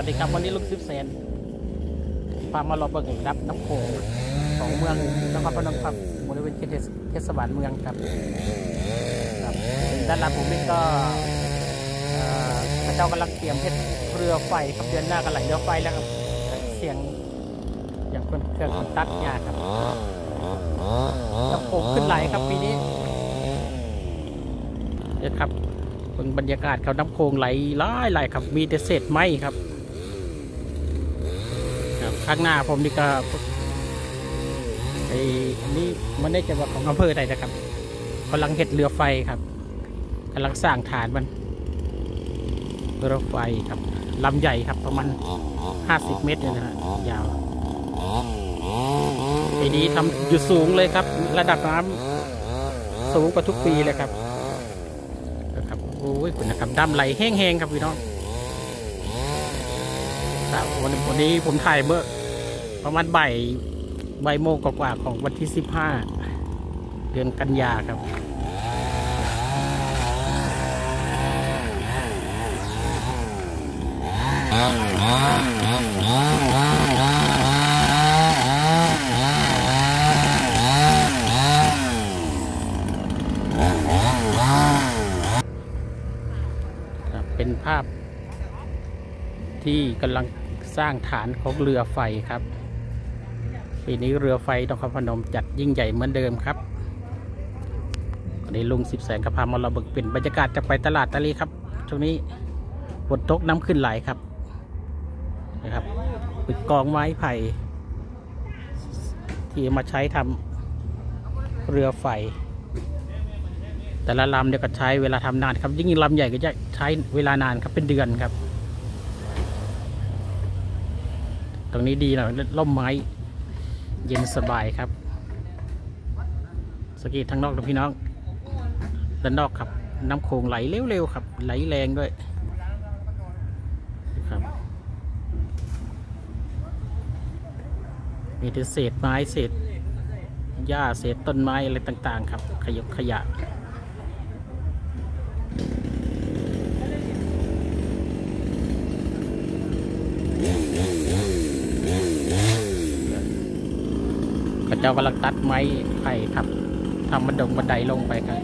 วัสดีครับวันนี้ลุงซิบเซนพามาเราเบิกรับน้ำโขงของเมืองนครพนมครับบริเวณเขตเทศบาลเมืองครับครับด้านหลังผมนี่ก็พระเจ้ากำลังเตรียมเฮ็ดเรือไฟครับเดือนหน้าก็ไหลเรือไฟแล้วครับเสียงอย่างเครื่องเครื่องตัดหญ้าครับน้ำโขงขึ้นไหลครับปีนี้เนี่ยครับเบิ่งบรรยากาศเขาน้ำโคงไหลหลายไหลครับมีแต่เศษไม้ครับ ครับข้างหน้าผมนี่ก็ไอ้นี่มันได้จะว่าของอำเภอใดนะครับกำลังเห็ดเรือไฟครับกำลังสร้างฐานมันเรือไฟครับลำใหญ่ครับประมาณ50เมตรเลยนะฮะยาวไอ้นี้ทำอยู่สูงเลยครับ ระดับน้ำสูงกว่าทุกปีเลยครับครับโอ้ยคุณนะครับดำไหลแห้งๆครับพี่น้อง ครับวันนี้วันนี้ผมถ่ายเมื่อประมาณบ่ายบ่ายโมงกว่าของวันที่15เดือนกันยาครับครับเป็นภาพ ที่กำลังสร้างฐานของเรือไฟครับ ปีนี้เรือไฟนครพนมจัดยิ่งใหญ่เหมือนเดิมครับวันนี้ลุงสิบแสงกระพามาเราเบิกเป็นบรรยากาศจะไปตลาดตะลีครับ ช่วงนี้ฝนตกน้ำขึ้นไหลครับนะครับป็นกองไม้ไผ่ ที่มาใช้ทำเรือไฟ แต่ละลำเนี่ยก็ใช้เวลาทำนานครับ ยิ่งลำใหญ่ก็จะใช้เวลานานครับเป็นเดือนครับ ตรงนี้ดีหน่อยร่มไม้ เย็นสบายครับ สกีทางนอกนะพี่น้องด้านนอกครับ น้ำโขงไหลเร็วๆครับ ไหลแรงด้วยครับมีแต่เศษไม้เศษหญ้าเศษต้นไม้อะไรต่างๆ ครับ ขยกขยะ ก็เจ้ากำลังตัดไม้ไผ่ครับทำบันดงบันไดลงไปครับ